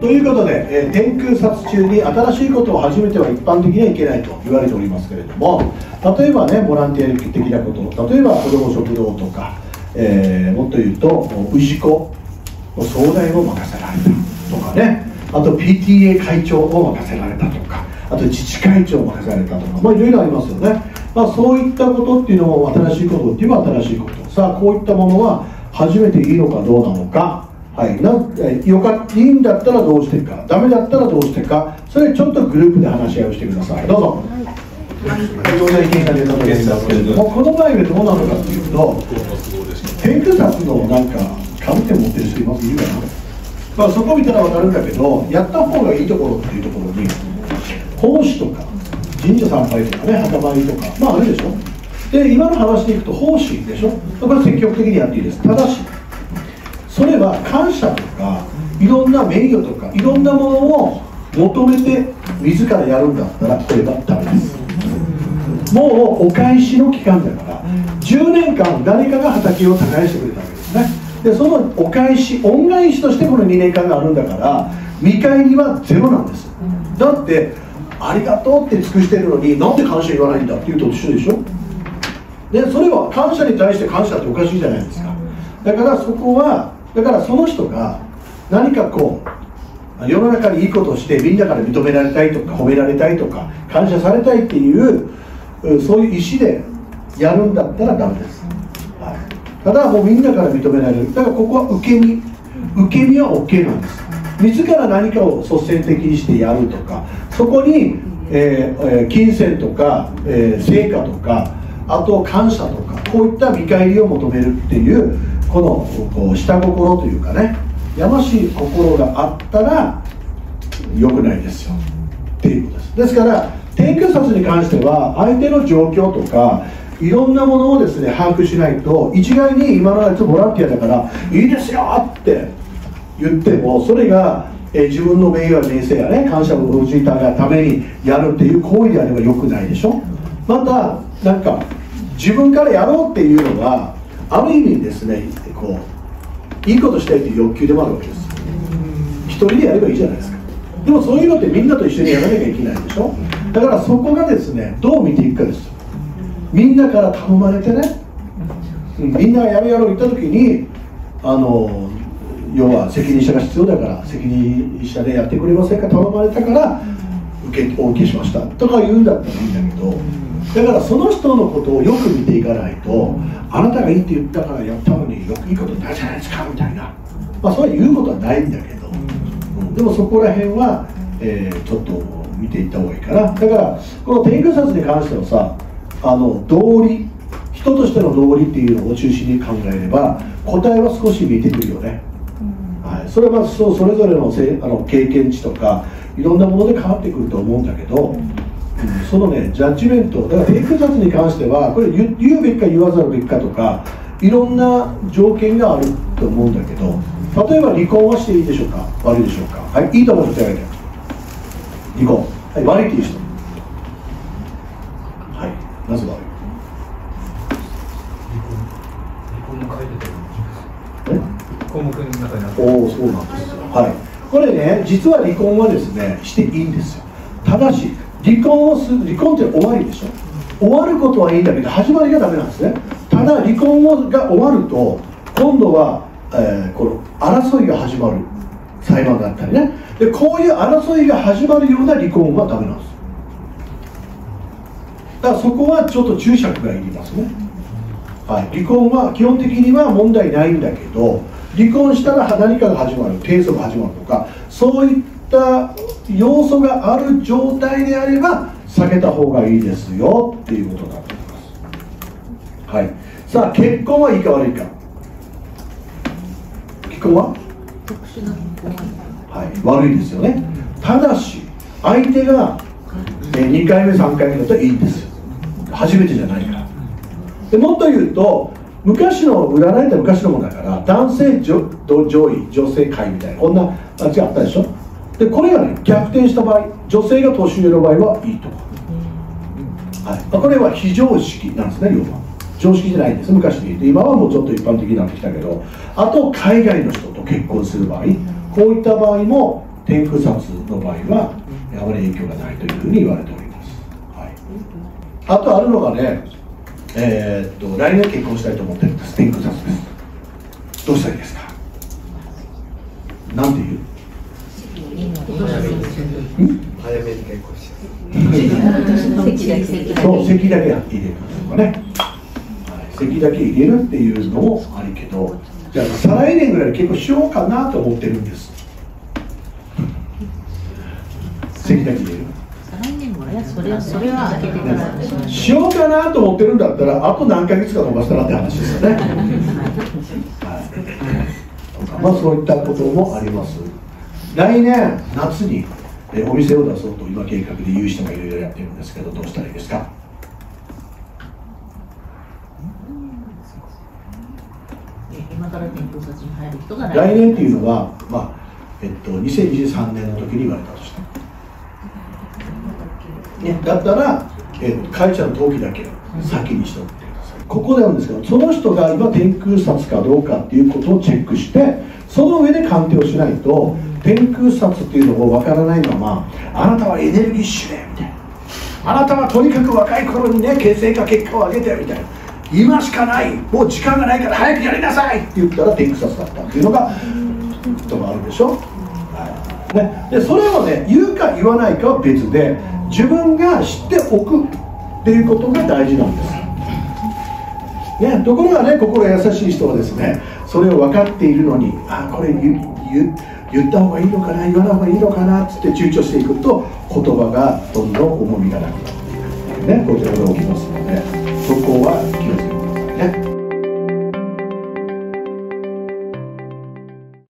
ということで、えー、天空殺中に新しいことを始めては一般的にはいけないと言われておりますけれども例えばねボランティア的なこと例えば子ども食堂とか、えー、もっと言うと氏子の総代を任せられたとかね。あと PTA 会長を任せられたとかあと自治会長を任せられたとかまあいろいろありますよね、まあ、そういったことっていうのも新しいことっていうのは新しいこと。さあこういったものは始めていいのかどうなのか。はい、なよかいいんだったらどうしてか。ダメだったらどうしてか。それちょっとグループで話し合いをしてください。どうぞ。当然意見が出たと思うんですけれどもこの場合はどうなのかというと天空札のなんかかぶって持ってる人います？いるかな、まあ、そこ見たら分かるんだけどやった方がいいところっていうところに奉仕とか神社参拝とかね墓参りとかまああるでしょ？で今の話でいくと奉仕でしょ？これ積極的にやっていいです。ただしそれは感謝とかいろんな名誉とかいろんなものを求めて自らやるんだったらこれはダメです。もうお返しの期間だから10年間誰かが畑を耕してくれたわけですね。でそのお返し恩返しとしてこの2年間があるんだから見返りはゼロなんです。だってありがとうって尽くしてるのになんで感謝言わないんだっていうと一緒でしょ。でそれは感謝に対して感謝っておかしいじゃないですか。だからそこはだからその人が何かこう世の中にいいことをしてみんなから認められたいとか褒められたいとか感謝されたいっていうそういう意思でやるんだったらダメです、はい、ただもうみんなから認められる。だからここは受け身。受け身は OK なんです。自ら何かを率先的にしてやるとかそこに、えー、金銭とか、えー、成果とかあと感謝とかこういった見返りを求めるっていうこのこう下心というかねやましい心があったら良くないですよ。っていうことです。ですから天空殺に関しては相手の状況とかいろんなものをですね把握しないと一概に今のやつボランティアだからいいですよって言ってもそれが、え自分の名誉や人生やね感謝を報じたためにやるっていう行為であればよくないでしょ。またなんか自分からやろうっていうのがある意味ですねこういいことしたいという欲求でもあるわけです。一人でやればいいじゃないですか。でもそういうのってみんなと一緒にやらなきゃいけないでしょ。だからそこがですねどう見ていくかです。みんなから頼まれてね。みんながやるやろう言った時にあの要は責任者が必要だから責任者でやってくれませんか頼まれたからけお受けしました。とか言うんだったらいいんだけどだからその人のことをよく見ていかないとあなたがいいって言ったからやったのによくいいことないじゃないですかみたいな。まあそれは言うことはないんだけど、うん、でもそこら辺は、えー、ちょっと見ていった方がいいかな。だからこの天空札に関してはさあの道理人としての道理っていうのを中心に考えれば答えは少し見えてくるよね、それはそそれぞれのせあの経験値とかいろんなもので変わってくると思うんだけど、そのねジャッジメントだから天空殺に関してはこれ言言うべきか言わざるべきかとかいろんな条件があると思うんだけど例えば離婚はしていいでしょうか？悪いでしょうか？はいいいと思う人手挙げて。離婚。はい悪いっていう人。はいなぜ悪い項目の中におおそうなんですよ。はい。これね実は離婚はですねしていいんですよ。ただし離婚をする離婚って終わりでしょ。終わることはいいんだけど始まりがダメなんですね。ただ離婚が終わると今度は、えー、この争いが始まる。裁判があったりね。でこういう争いが始まるような離婚はダメなんです。だからそこはちょっと注釈がいりますね、はい、離婚は基本的には問題ないんだけど離婚したら何かが始まる提訴が始まるとかそういった要素がある状態であれば避けた方がいいですよっていうことだと思います。はい。さあ結婚はいいか悪いか。結婚は？はい。悪いですよね。ただし相手が2回目3回目だったらいいんですよ。初めてじゃないから。でもっと言うと昔の占いって昔のものだから男性上位女性会みたいなこんなあ違ったでしょ？でこれがね逆転した場合女性が年上の場合はいいと、はい、これは非常識なんですね要は。常識じゃないんです昔で言うと。今はもうちょっと一般的になってきたけどあと海外の人と結婚する場合こういった場合も天天空殺の場合はあまり影響がないというふうに言われております、はい、あとあるのがねえー、っと来年結婚したいと思ってるんです。天空殺です。どうしたらいいですか？なんて言う？早めに結婚しそう席だけ入れるとかね、はい、席だけ入れるっていうのもあるけどじゃあ再来年ぐらい結構しようかなと思ってるんです。席だけ入れるそれはそれはしようかなと思ってるんだったらあと何ヶ月か伸ばしたらって話ですよね、はい、まあそういったこともあります。来年夏にお店を出そうと今計画で言う人がいろいろやってるんですけどどうしたらいいですか？今から入る人が来年っていうのは、まあえっと、2023年の時に言われたとして、ね、だったら、えっと、会社の登記だけ先にしておいてくださいここでなんですけどその人が今天空殺かどうかっていうことをチェックしてその上で鑑定をしないと天空殺っていうのを分からないままあなたはエネルギッシュでみたいな。あなたはとにかく若い頃にね形成化結果を上げてみたいな。今しかない。もう時間がないから早くやりなさいって言ったら天空殺だったっていうのがとかあるでしょ、ね、でそれをね言うか言わないかは別で自分が知っておくっていうことが大事なんです。ね、ところがね心優しい人はですねそれを分かっているのにあこれ言言った方がいいのかな言わない方がいいのかなっつって躊躇していくと言葉がどんどん重みがなくなっていくねこちらが起きますのでそこは気をつけて